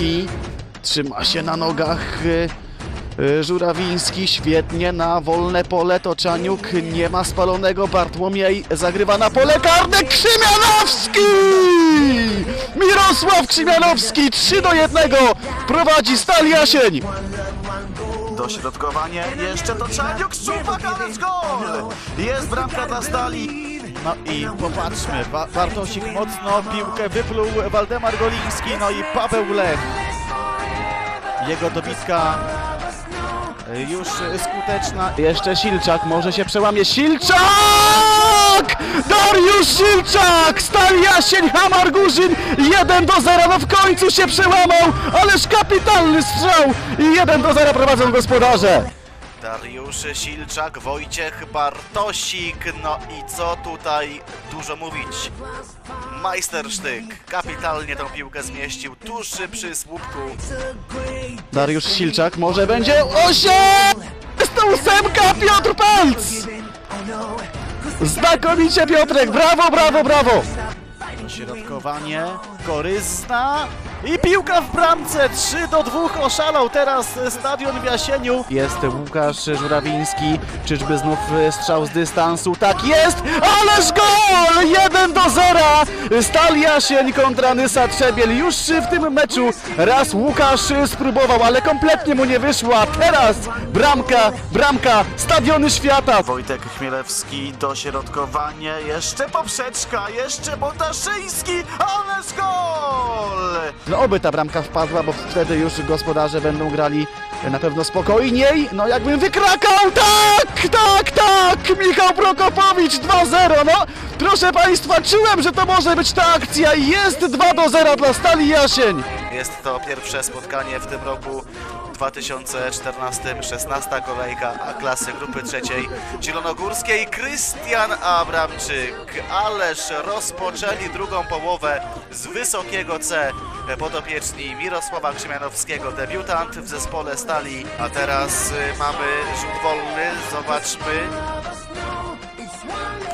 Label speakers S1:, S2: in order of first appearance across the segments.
S1: Żurawiński. Trzyma się na nogach. y, y, Żurawiński świetnie na wolne pole. Toczaniuk nie ma spalonego. Bartłomiej zagrywa na pole karne. Krzymianowski! Mirosław Krzymianowski 3 do 1 prowadzi Stal Jasień. Dośrodkowanie, jeszcze Toczaniuk, szczupak, ależ gol! Jest bramka dla Stali. No i popatrzmy, Ba- Bartosik mocno piłkę wypluł Waldemar Goliński, no i Paweł Lech. Jego dobitka y, już skuteczna. Jeszcze Silczak, może się przełamie. Silczak! Dariusz Silczak! Stal Jasień, Hamar Górzyn 1 do 0, no w końcu się przełamał, ależ kapitalny strzał i 1 do 0 prowadzą gospodarze. Dariusz Silczak, Wojciech Bartosik, no i co tutaj dużo mówić. Majstersztyk kapitalnie tą piłkę zmieścił tuż przy słupku. Dariusz Silczak może będzie 8! Jest to ósemka Piotr Pelc! Znakomicie Piotrek, brawo, brawo, brawo! Środkowanie, koryzna i piłka w bramce, 3 do 2 oszalał teraz stadion w Jasieniu. Jest Łukasz Żurawiński, czyżby znów strzał z dystansu, tak jest, ależ gol, 1 do 0, Stal Jasień kontra Nysa Trzebiel, już w tym meczu raz Łukasz spróbował, ale kompletnie mu nie wyszło, a teraz bramka, bramka, stadiony świata. Wojtek Chmielewski, dośrodkowanie, jeszcze poprzeczka, jeszcze Botaszyński, ależ! No oby ta bramka wpadła, bo wtedy już gospodarze będą grali na pewno spokojniej. No jakbym wykrakał, tak, tak, tak, Michał Prokopowicz 2-0, no proszę Państwa, czułem, że to może być ta akcja i jest 2 do 0 dla Stali Jasień. Jest to pierwsze spotkanie w tym roku 2014, 16 kolejka A klasy grupy trzeciej Zielonogórskiej. Krystian Abramczyk, ależ rozpoczęli drugą połowę z wysokiego C podopieczni Mirosława Krzymianowskiego, debiutant w zespole Stali. A teraz y, mamy rzut wolny, zobaczmy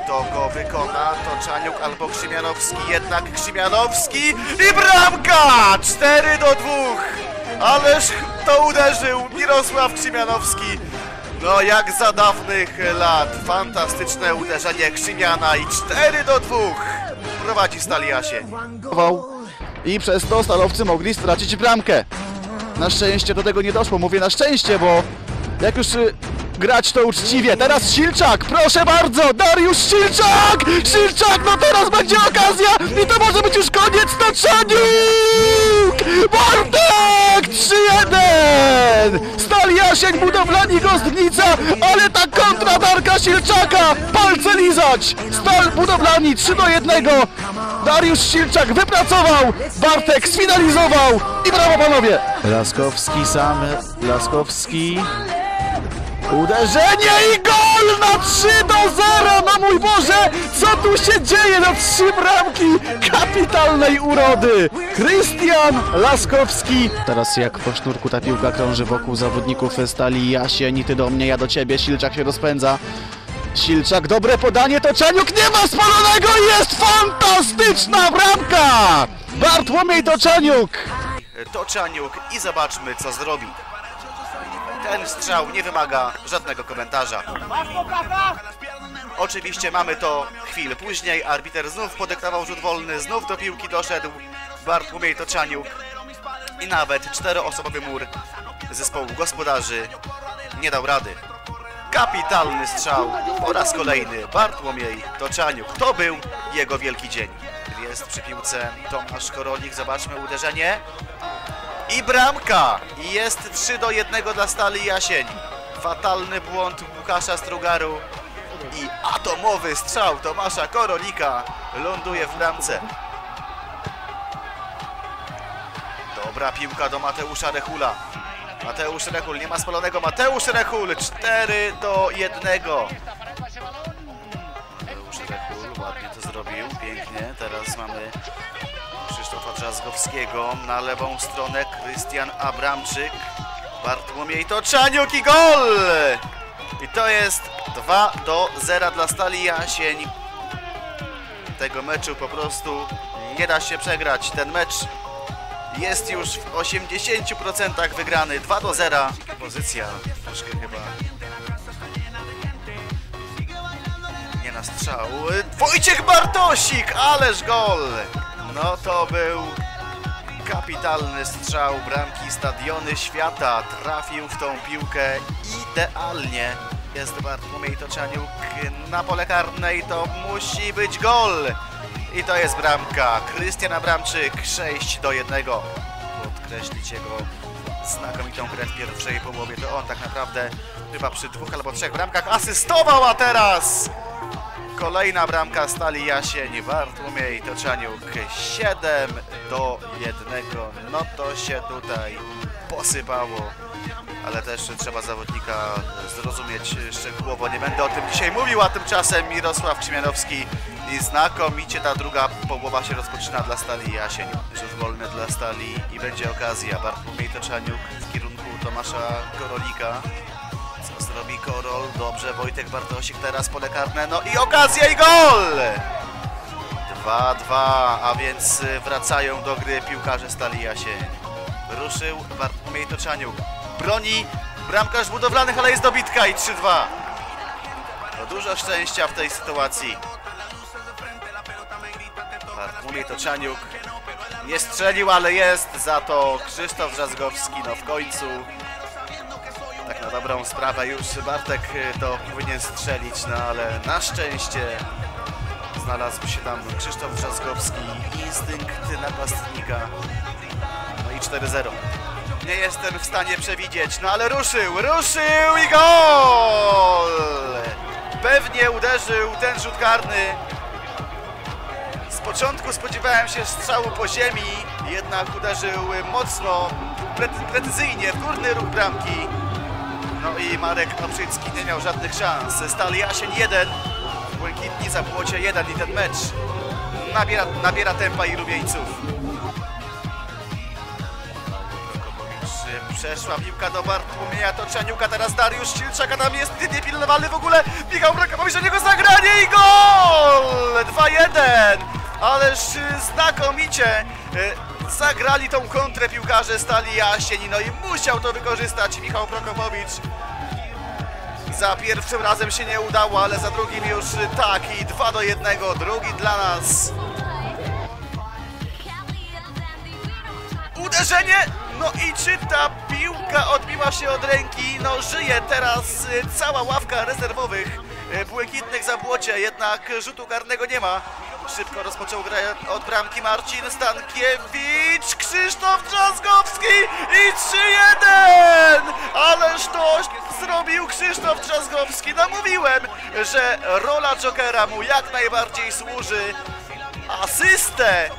S1: kto go wykona, to Czaniuk albo Krzymianowski, jednak Krzymianowski i bramka! 4 do 2! Ależ to uderzył Mirosław Krzymianowski. No jak za dawnych lat, fantastyczne uderzenie Krzymiana i 4 do 2! Prowadzi Stali Jasień. I przez to stalowcy mogli stracić bramkę. Na szczęście do tego nie doszło, mówię na szczęście, bo jak już y, grać to uczciwie. Teraz Silczak, proszę bardzo, Dariusz Silczak! Silczak, no teraz będzie okazja i to może być już koniec Taczaniuk! Bartek! 3-1! Stal Jasień, budowlani Gostnica, ale ta kontra Darka Silczaka! Palce lizać! Stal budowlani 3 do 1. Dariusz Silczak wypracował, Bartek sfinalizował i brawo panowie! Laskowski sam, Laskowski... Uderzenie i gol na 3 do 0! No mój Boże, co tu się dzieje? No trzy bramki kapitalnej urody! Krystian Laskowski. Teraz jak po sznurku ta piłka krąży wokół zawodników stali Jasień, ty do mnie, ja do ciebie, Silczak się rozpędza. Silczak, dobre podanie, to Czaniuk nie ma spalonego i jest fantastyczna bramka! Bartłomiej Toczaniuk! Toczaniuk i zobaczmy co zrobi. Ten strzał nie wymaga żadnego komentarza. Oczywiście mamy to chwilę później. Arbiter znów podektował rzut wolny, znów do piłki doszedł Bartłomiej Toczaniuk. I nawet czteroosobowy mur zespołu gospodarzy nie dał rady. Kapitalny strzał po raz kolejny Bartłomiej Toczaniuk. To był jego wielki dzień. Jest przy piłce Tomasz Korolik. Zobaczmy uderzenie. I bramka! Jest 3 do 1 dla Stali Jasień. Fatalny błąd Łukasza Strugaru i atomowy strzał Tomasza Korolika ląduje w bramce. Dobra piłka do Mateusza Rechula. Mateusz Rechul nie ma spalonego. Mateusz Rechul 4 do 1. Mateusz Rechul ładnie to zrobił, pięknie. Teraz mamy Drzazgowskiego na lewą stronę Krystian Abramczyk Bartłomiej Toczaniuk i gol! I to jest 2 do 0 dla Stali Jasień tego meczu po prostu nie da się przegrać ten mecz jest już w 80% wygrany 2 do 0. Pozycja troszkę chyba nie na strzał. Wojciech Bartosik, ależ gol! No to był kapitalny strzał bramki Stadiony Świata. Trafił w tą piłkę idealnie. Jest Bartłomiej Toczaniuk na pole karnej, to musi być gol! I to jest bramka. Krystian Abramczyk 6 do 1. Podkreślić jego znakomitą grę w pierwszej połowie. To on tak naprawdę chyba przy dwóch albo trzech bramkach asystował, a teraz kolejna bramka Stali Jasień. Bartłomiej Toczaniuk 7 do 1. No to się tutaj posypało. Ale też trzeba zawodnika zrozumieć szczegółowo. Nie będę o tym dzisiaj mówił, a tymczasem Mirosław Krzemianowski i znakomicie ta druga połowa się rozpoczyna dla Stali Jasień. Rzut wolny dla Stali i będzie okazja. Bartłomiej Toczaniuk w kierunku Tomasza Korolika. Co zrobi Korol? Dobrze, Wojtek Bartosik teraz pole karne. No i okazja i gol! 2-2, a więc wracają do gry piłkarze Stali Jasień. Ruszył Bartłomiej Toczaniuk. Broni bramkarz budowlanych, ale jest dobitka i 3-2. No dużo szczęścia w tej sytuacji. Bartłomiej Toczaniuk nie strzelił, ale jest za to Krzysztof Drzazgowski. No w końcu na dobrą sprawę już Bartek y, to powinien strzelić, no ale na szczęście znalazł się tam Krzysztof Drzazgowski, instynkt napastnika. No i 4-0. Nie jestem w stanie przewidzieć, no ale ruszył, ruszył i gol! Pewnie uderzył ten rzut karny. Z początku spodziewałem się strzału po ziemi, jednak uderzył mocno, pre precyzyjnie w górny róg bramki. No i Marek Obrzycki nie miał żadnych szans. Stali Jasień 1, Błękitni Zapłocie 1 i ten mecz nabiera, nabiera tempa i rumieńców. Przeszła piłka do Bartłomieja Toczaniuka, teraz Dariusz Silczak, a tam jest niepilnowany w ogóle Michał Brakowicz, do niego zagranie i gol! 2-1! Ależ znakomicie y, zagrali tą kontrę piłkarze Stali Jasień, no i musiał to wykorzystać Michał Prokopowicz. Za pierwszym razem się nie udało, ale za drugim już tak i 2 do 1, drugi dla nas. Uderzenie! No i czy ta piłka odbiła się od ręki? No żyje teraz y, cała ławka rezerwowych y, błękitnych zabłocie, jednak rzutu karnego nie ma. Szybko rozpoczął grę od bramki Marcin Stankiewicz, Krzysztof Trzaskowski i 3-1! Ależ to zrobił Krzysztof Trzaskowski. No mówiłem, że rola Jokera mu jak najbardziej służy. Asystę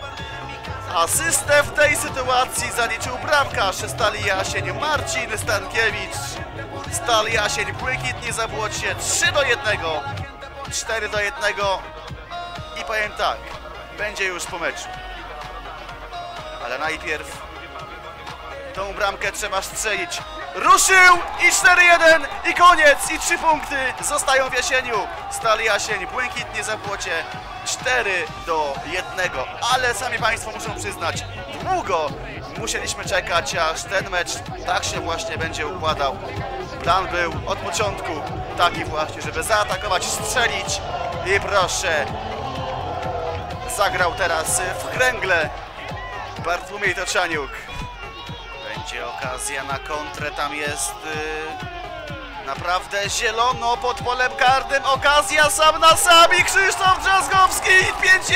S1: Asystę w tej sytuacji zaliczył bramkarz Stali Jasień Marcin Stankiewicz. Stal Jasień błękitnie zabłocie 3 do 1, 4 do 1 i powiem tak, będzie już po meczu. Ale najpierw tą bramkę trzeba strzelić. Ruszył i 4-1 i koniec i 3 punkty zostają w Jasieniu. Stal Jasień błękitnie zabłocie 4 do 1, ale sami Państwo muszą przyznać, długo musieliśmy czekać, aż ten mecz tak się właśnie będzie układał. Plan był od początku taki właśnie, żeby zaatakować, strzelić i proszę, zagrał teraz w kręgle Bartłomiej Toczaniuk. Będzie okazja na kontrę, tam jest... Yy... Naprawdę zielono pod polem karnym. Okazja sam na sam i Krzysztof Drzazgowski 5-1.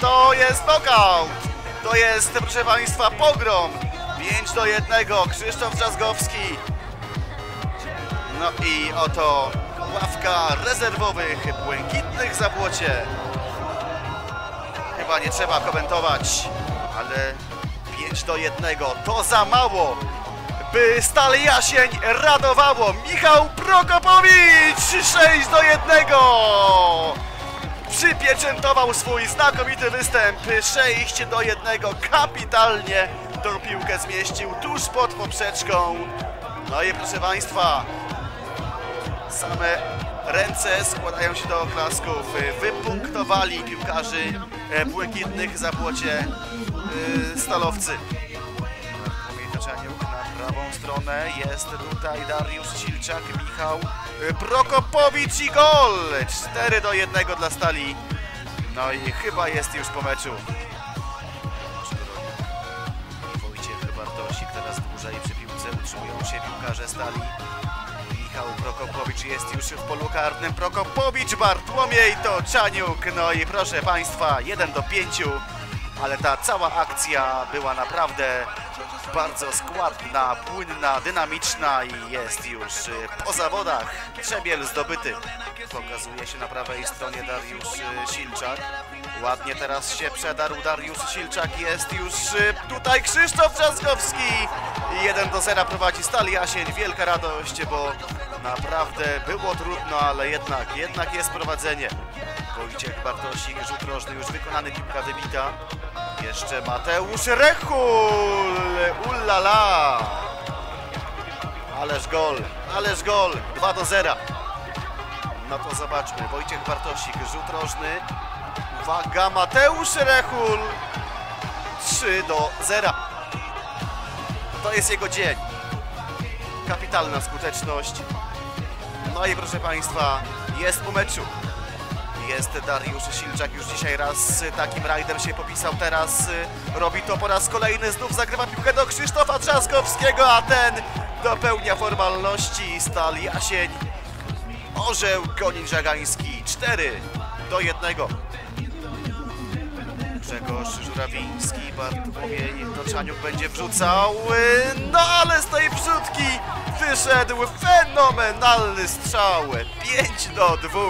S1: To jest knockout. To jest, proszę Państwa, pogrom. 5 do 1. Krzysztof Drzazgowski. No i oto ławka rezerwowych błękitnych zabłocie. Chyba nie trzeba komentować, ale 5 do 1 to za mało by Stal Jasień radowało. Michał Prokopowicz 6 do 1. Przypieczętował swój znakomity występ 6 do 1. Kapitalnie tą piłkę zmieścił tuż pod poprzeczką. No i proszę Państwa, same ręce składają się do oklasków. Wypunktowali piłkarzy błękitnych zabłocie yy, stalowcy. Bartłomiej Toczaniuk na prawą stronę. Jest tutaj Dariusz Silczak, Michał Prokopowicz i gol! 4 do 1 dla Stali. No i chyba jest już po meczu. Wojciech Bartosik teraz dłużej przy piłce utrzymują się piłkarze Stali. Michał Prokopowicz jest już w polu karnym. Prokopowicz, Bartłomiej to Czaniuk. No i proszę Państwa, 1 do 5. Ale ta cała akcja była naprawdę bardzo składna, płynna, dynamiczna i jest już y, po zawodach. Trzebiel zdobyty. Pokazuje się na prawej stronie Dariusz y, Silczak. Ładnie teraz się przedarł Dariusz Silczak. Jest już tutaj Krzysztof Trzaskowski. 1 do 0 prowadzi Stal Jasień. Wielka radość, bo naprawdę było trudno, ale jednak, jednak jest prowadzenie. Wojciech Bartosik, rzut rożny już wykonany, piłka wybita. Jeszcze Mateusz Rechul! Ullala! Ależ gol, ależ gol! 2 do 0. No to zobaczmy. Wojciech Bartosik, rzut rożny. Uwaga, Mateusz Rechul! 3 do 0. To jest jego dzień. Kapitalna skuteczność. No i proszę Państwa, jest po meczu. Jest Dariusz Silczak już dzisiaj raz takim rajdem się popisał, teraz y, robi to po raz kolejny, znów zagrywa piłkę do Krzysztofa Trzaskowskiego, a ten dopełnia formalności, Stal Jasień, Orzeł Konin Żagański, 4 do 1. Grzegorz Żurawiński, Bartłomiej Toczaniuk będzie wrzucał, no ale z tej wrzutki wyszedł fenomenalny strzał, 5 do 2.